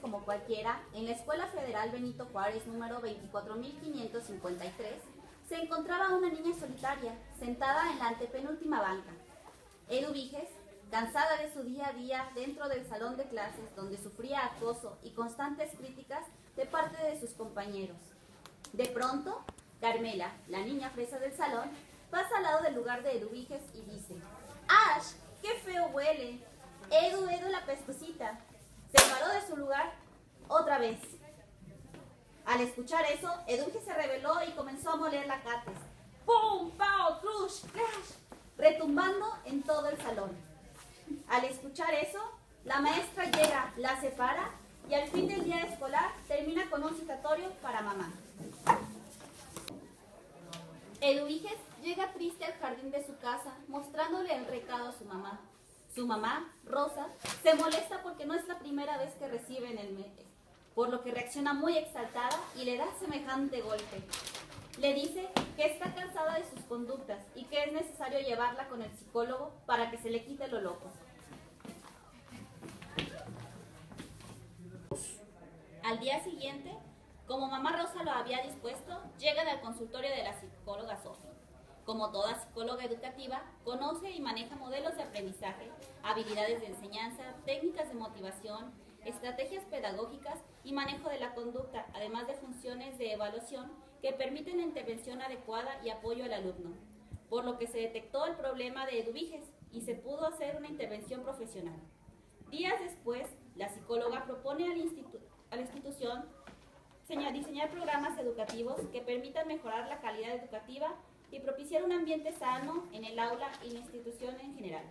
como cualquiera, en la Escuela Federal Benito Juárez número 24553, se encontraba una niña solitaria, sentada en la antepenúltima banca. Edu Viges, cansada de su día a día dentro del salón de clases donde sufría acoso y constantes críticas de parte de sus compañeros. De pronto, Carmela, la niña fresa del salón, pasa al lado del lugar de Edu Viges y dice, ¡Ash! ¡Qué feo huele! Edu, Edu, la pescosita. Se paró de su lugar otra Al escuchar eso, Edurge se rebeló y comenzó a moler la cates. ¡Pum! ¡Pau! ¡Crush! ¡Crash! Retumbando en todo el salón. Al escuchar eso, la maestra llega, la separa y al fin del día escolar termina con un citatorio para mamá. Eduviges llega triste al jardín de su casa, mostrándole el recado a su mamá. Su mamá, Rosa, se molesta porque no es la primera vez que recibe en el por lo que reacciona muy exaltada y le da semejante golpe. Le dice que está cansada de sus conductas y que es necesario llevarla con el psicólogo para que se le quite lo loco. Al día siguiente, como mamá Rosa lo había dispuesto, llegan al consultorio de la psicóloga Sofía. Como toda psicóloga educativa, conoce y maneja modelos de aprendizaje, habilidades de enseñanza, técnicas de motivación, estrategias pedagógicas y manejo de la conducta, además de funciones de evaluación que permiten la intervención adecuada y apoyo al alumno, por lo que se detectó el problema de Eduviges y se pudo hacer una intervención profesional. Días después, la psicóloga propone a la institución diseñar programas educativos que permitan mejorar la calidad educativa y propiciar un ambiente sano en el aula y la institución en general.